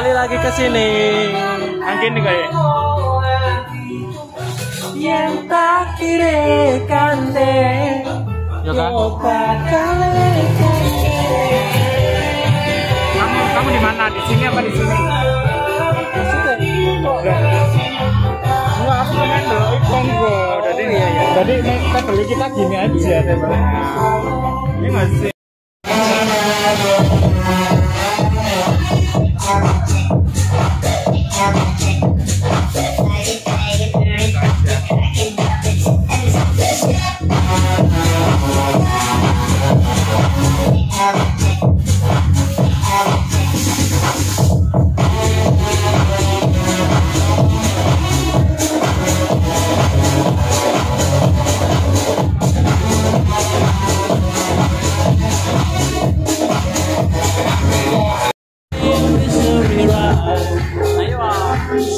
kembali lagi ke sini. Angin nih kayak. Yang tak kirikan deh. Ya kan? Kamu kamu di mana? Di sini apa di sini? Enggak, aku pengen dulu Kongo. Jadi iya ya. Jadi kita beli kita gini aja teman. Ini nggak ピッ!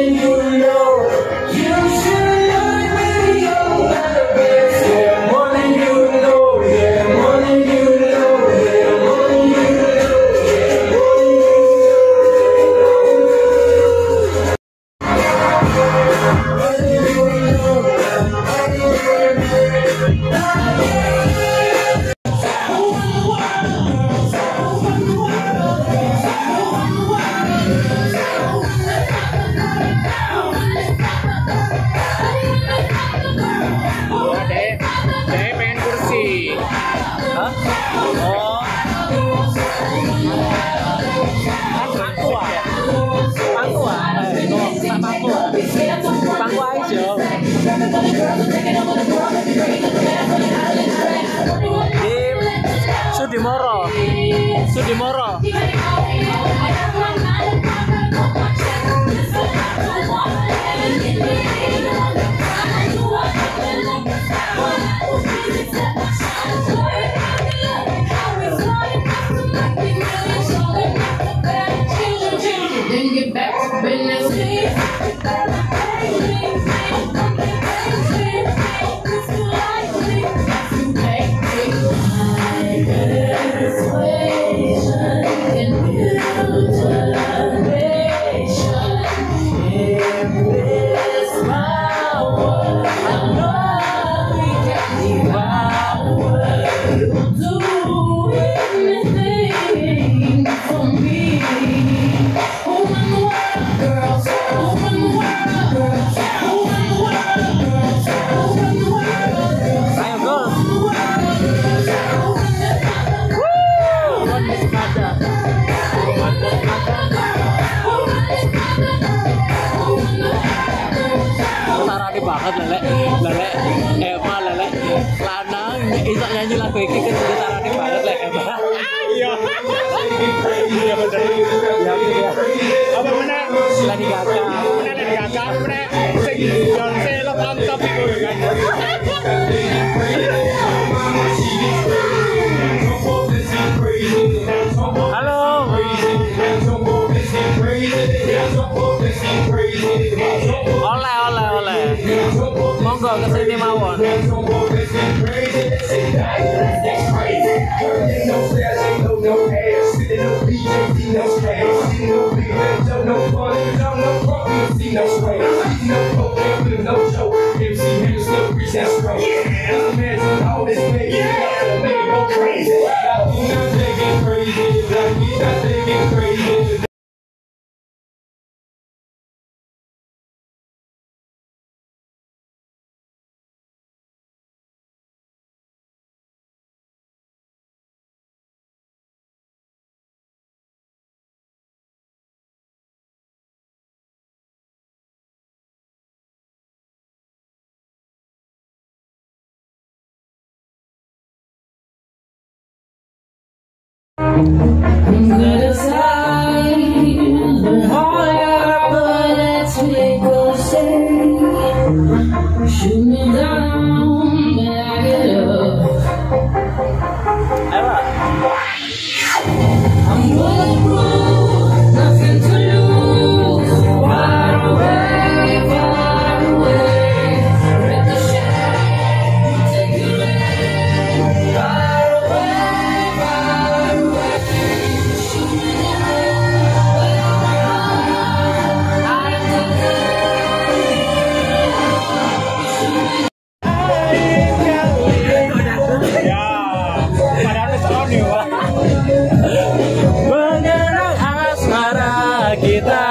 you know. Sudimoro. Sudimoro. Do Lady Gaga. Kakak? Mana? Sing Beyonce lo on top itu kan. Halo. Oleh oleh oleh. Monggo ke sini mawon. Crazy. Shoot me down, vida.